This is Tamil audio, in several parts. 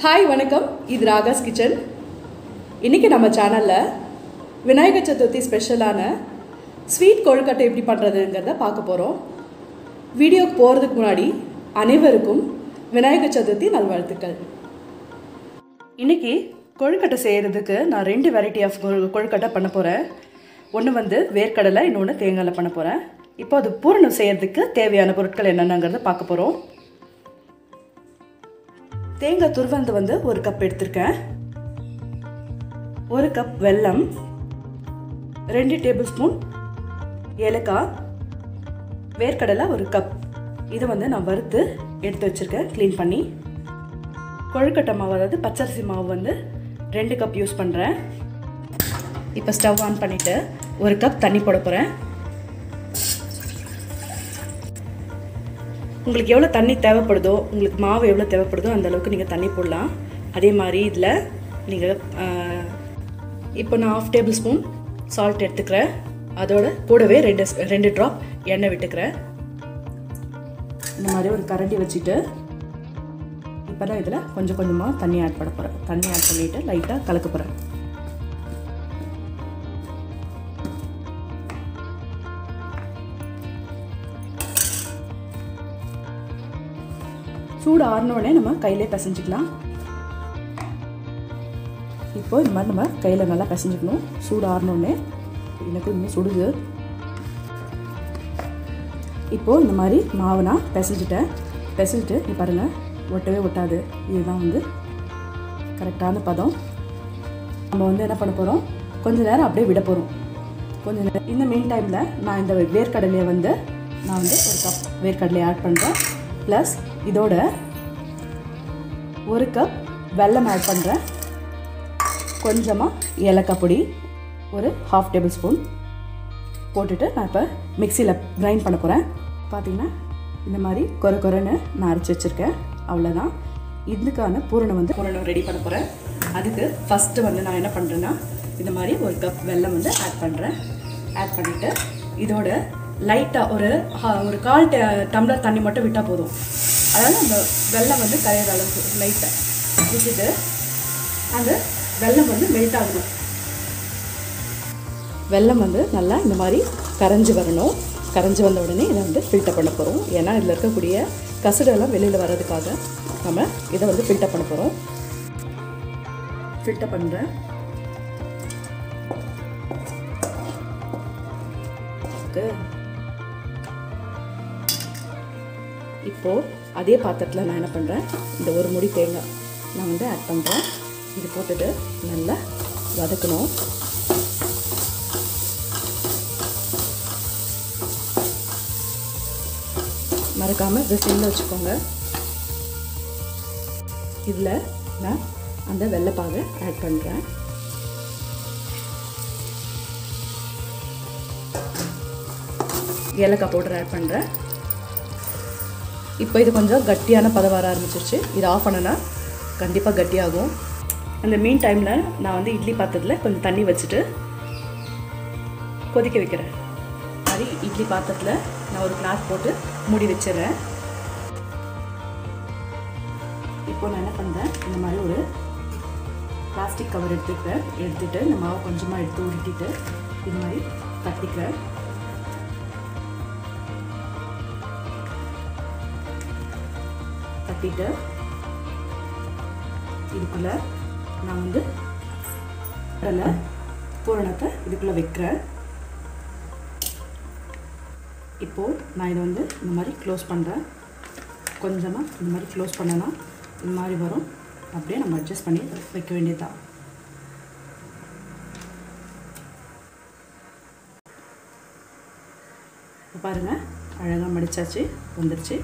ஹாய் வணக்கம். இது ராகாஸ் கிச்சன். இன்றைக்கி நம்ம சேனலில் விநாயகர் சதுர்த்தி ஸ்பெஷலான ஸ்வீட் கொழுக்கட்டை எப்படி பண்ணுறதுங்கிறத பார்க்க போகிறோம் வீடியோக்கு போகிறதுக்கு முன்னாடி அனைவருக்கும் விநாயகர் சதுர்த்தி நல்வாழ்த்துக்கள். இன்றைக்கி கொழுக்கட்டை செய்கிறதுக்கு நான் ரெண்டு வெரைட்டி ஆஃப் கொழுக்கட்டை பண்ண போகிறேன் ஒன்று வந்து வேர்க்கடலை இன்னொன்று தேங்காயில் பண்ண போகிறேன் இப்போ அது பூரணம் செய்கிறதுக்கு தேவையான பொருட்கள் என்னென்னங்கிறத பார்க்க போகிறோம் தேங்காய் துருவந்து வந்து ஒரு கப் எடுத்திருக்கேன். ஒரு கப் வெல்லம் ரெண்டு டேபிள் ஸ்பூன் ஏலக்காய் வேர்க்கடலை ஒரு கப் இதை வந்து நான் வறுத்து எடுத்து வச்சுருக்கேன் க்ளீன் பண்ணி. கொழுக்கட்டை மாவு அதாவது பச்சரிசி மாவு வந்து ரெண்டு கப் யூஸ் பண்ணுறேன் இப்போ ஸ்டவ் ஆன் பண்ணிவிட்டு ஒரு கப் தண்ணி போட போகிறேன் உங்களுக்கு எவ்வளோ தண்ணி தேவைப்படுதோ உங்களுக்கு மாவு எவ்வளோ தேவைப்படுதோ அந்த அளவுக்கு நீங்கள் தண்ணி போடலாம். அதே மாதிரி இதில் நீங்கள் இப்போ நான் ஆஃப் டேபிள் ஸ்பூன் சால்ட் எடுத்துக்கிறேன். அதோட கூடவே ரெண்டு ரெண்டு ட்ராப் எண்ணெய் விட்டுக்கிறேன். இந்த மாதிரி ஒரு கரண்டி வச்சுட்டு இப்போ தான் இதில் கொஞ்சம் கொஞ்சமாக தண்ணி ஆட் பண்ண போகிறேன் தண்ணி ஆட் பண்ணிவிட்டு லைட்டாக கலக்க போகிறேன் சூடு ஆறினோடனே நம்ம கையிலே பிசைஞ்சிக்கலாம். இப்போ இந்த மாதிரி நம்ம கையில் நல்லா பிசைஞ்சிக்கணும். சூடு ஆறினோடனே எனக்கு இன்னும் சுடுது. இப்போது இந்த மாதிரி மாவு நான் பிசைஞ்சிட்டேன். பிசைஞ்சிட்டு நீ பாருங்கள் ஒட்டவே ஒட்டாது. இதுதான் வந்து கரெக்டான பதம். நம்ம வந்து என்ன பண்ண போகிறோம் கொஞ்ச நேரம் அப்படியே விட போகிறோம் கொஞ்ச நேரம். இந்த மெயின் டைமில் நான் இந்த வேர்க்கடலையை வந்து நான் வந்து ஒரு கப் வேர்க்கடலையை ஆட் பண்ணுறேன் ப்ளஸ் இதோட ஒரு கப் வெல்லம் ஆட் பண்ணுறேன் கொஞ்சமாக ஏலக்காய் பொடி ஒரு ஹாஃப் டேபிள் ஸ்பூன் போட்டுட்டு நான் இப்போ மிக்சியில் கிரைண்ட் பண்ண போகிறேன் பார்த்தீங்கன்னா இந்த மாதிரி கொர கொரன்னு நான் அரைச்சி வச்சுருக்கேன். அவ்வளோதான் இதுக்கான பூரணம் வந்து பூரணம் ரெடி பண்ண போகிறேன் அதுக்கு ஃபஸ்ட்டு வந்து நான் என்ன பண்ணுறேன்னா இந்த மாதிரி ஒரு கப் வெல்லம் வந்து ஆட் பண்ணுறேன் ஆட் பண்ணிவிட்டு இதோட லைட்டாக ஒரு ஒரு கால் டம்ளர் தண்ணி மட்டும் விட்டால் போதும். அதாவது அந்த வெள்ளம் வந்து கரையிற அளவுக்கு லைட்டாக விட்டுட்டு அந்த வெள்ளம் வந்து மெல்ட் ஆகணும். வெள்ளம் வந்து நல்லா இந்த மாதிரி கரைஞ்சி வரணும். கரைஞ்சி வந்த உடனே இதை வந்து ஃபில்டர் பண்ண போகிறோம் ஏன்னா இதில் இருக்கக்கூடிய கசுடெல்லாம் வெளியில் வர்றதுக்காக நம்ம இதை வந்து ஃபில்டர் பண்ண போகிறோம் ஃபில்டர் பண்ணுறேன் இப்போது அதே பாத்திரத்தில் நான் என்ன பண்ணுறேன் இந்த ஒரு முடி தேங்காய் நான் வந்து ஆட் பண்ணுறேன் இது போட்டுட்டு நல்லா வதக்கணும். மறக்காமல் இதை வச்சுக்கோங்க. இதில் நான் அந்த வெள்ளைப்பாகை ஆட் பண்ணுறேன் ஏலக்காய் பவுடர் ஆட் பண்ணுறேன் இப்போ இது கொஞ்சம் கட்டியான பதம் வர ஆரம்பிச்சிருச்சு. இது ஆஃப் பண்ணனா கண்டிப்பாக கட்டியாகும். அந்த மீன் டைமில் நான் வந்து இட்லி பாத்திரத்தில் கொஞ்சம் தண்ணி வச்சுட்டு கொதிக்க வைக்கிறேன். மாதிரி இட்லி பாத்திரத்தில் நான் ஒரு கிளாஸ் போட்டு மூடி வச்சிடுறேன். இப்போ நான் என்ன பண்ணுறேன் இந்த மாதிரி ஒரு பிளாஸ்டிக் கவர் எடுத்துக்கிறேன் எடுத்துகிட்டு இந்த மாவை கொஞ்சமாக எடுத்து உருட்டிட்டு இது மாதிரி தட்டிக்கிறேன். தட்டிட்டு இதுக்குள்ளே நான் வந்து கடலை பூரணத்தை இதுக்குள்ளே வைக்கிறேன். இப்போது நான் இதை வந்து இந்த மாதிரி க்ளோஸ் பண்ணுறேன் கொஞ்சமாக இந்த மாதிரி க்ளோஸ் பண்ணனா இந்த மாதிரி வரும். அப்படியே நம்ம அட்ஜஸ்ட் பண்ணி வைக்க வேண்டியதுதான். பாருங்கள் அழகாக மடித்தாச்சு வந்துருச்சு.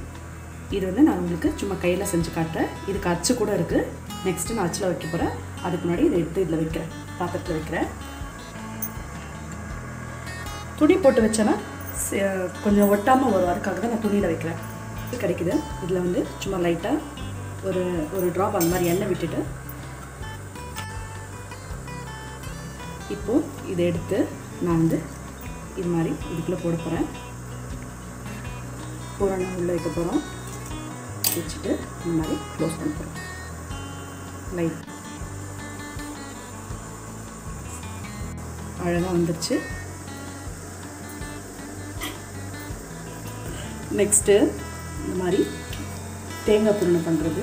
இது வந்து நான் உங்களுக்கு சும்மா கையில் செஞ்சு காட்டுறேன். இதுக்கு அச்சு கூட இருக்குது நெக்ஸ்ட்டு நான் அச்சில் வைக்க போகிறேன் அதுக்கு முன்னாடி இதை எடுத்து இதில் வைக்கிறேன். பாத்திரத்தில் வைக்கிறேன். துணி போட்டு வச்சேன்னா கொஞ்சம் ஒட்டாமல் வரும். அதுக்காக தான் நான் துணியில் வைக்கிறேன். கிடைக்குது. இதில் வந்து சும்மா லைட்டாக ஒரு ஒரு ட்ராப் அந்த மாதிரி எண்ணெய் விட்டுட்டு இப்போது இதை எடுத்து நான் வந்து இது மாதிரி இதுக்குள்ளே போட போகிறேன் பூரணம் உள்ளே வைக்க போகிறோம் வச்சுட்டு இந்த மாதிரி க்ளோஸ் பண்ண போகிறோம் லைட் அழகாக வந்துருச்சு. நெக்ஸ்ட்டு இந்த மாதிரி தேங்காய் புருணை பண்ணுறது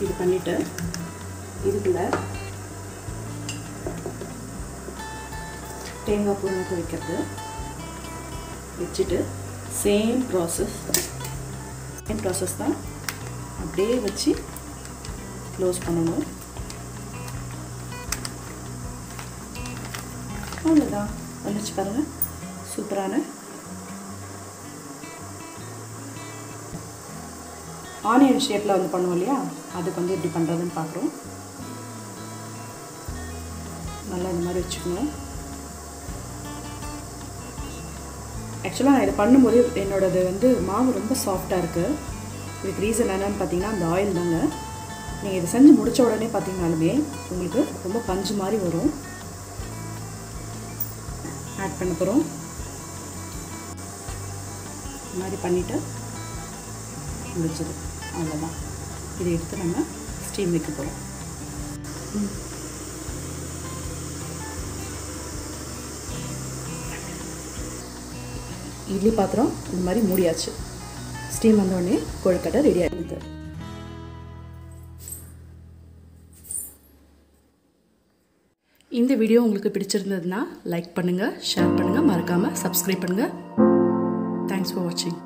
இது பண்ணிவிட்டு இதுக்குள்ள தேங்காய் பூரணத்தை துவைக்கிறது வச்சுட்டு சேம் ப்ராசஸ் சேம் ப்ராசஸ் தான் அப்படியே வச்சு க்ளோஸ் பண்ணணும். அவ்வளோதான் வந்துச்சு பாருங்கள் சூப்பரான. ஆனியன் ஷேப்பில் வந்து பண்ணுவோம் இல்லையா? அதுக்கு வந்து எப்படி பண்ணுறதுன்னு பார்க்குறோம். நல்லா இந்த மாதிரி வச்சுக்கணும். ஆக்சுவலாக நான் இதை பண்ணும்போது என்னோடது வந்து மாவு ரொம்ப சாஃப்டாக இருக்குது இதுக்கு ரீசன் என்னென்னு பார்த்தீங்கன்னா அந்த ஆயில் தாங்க. நீங்கள் இதை செஞ்சு முடித்த உடனே பார்த்தீங்கனாலுமே உங்களுக்கு ரொம்ப பஞ்சு மாதிரி வரும். ஆட் பண்ண போகிறோம் இந்த மாதிரி பண்ணிவிட்டு முடிச்சது அவ்வளோதான் இதை எடுத்து நம்ம ஸ்டீம் வைக்க போகிறோம் இட்லி பாத்திரம் இந்த மாதிரி மூடியாச்சு. ஸ்டீம் வந்தோடனே கொழுக்கட்டை ரெடி ஆகிடுது இந்த வீடியோ உங்களுக்கு பிடிச்சிருந்ததுன்னா லைக் பண்ணுங்கள் ஷேர் பண்ணுங்கள் மறக்காமல் சப்ஸ்கிரைப் பண்ணுங்கள் தேங்க்ஸ் ஃபார் வாட்சிங்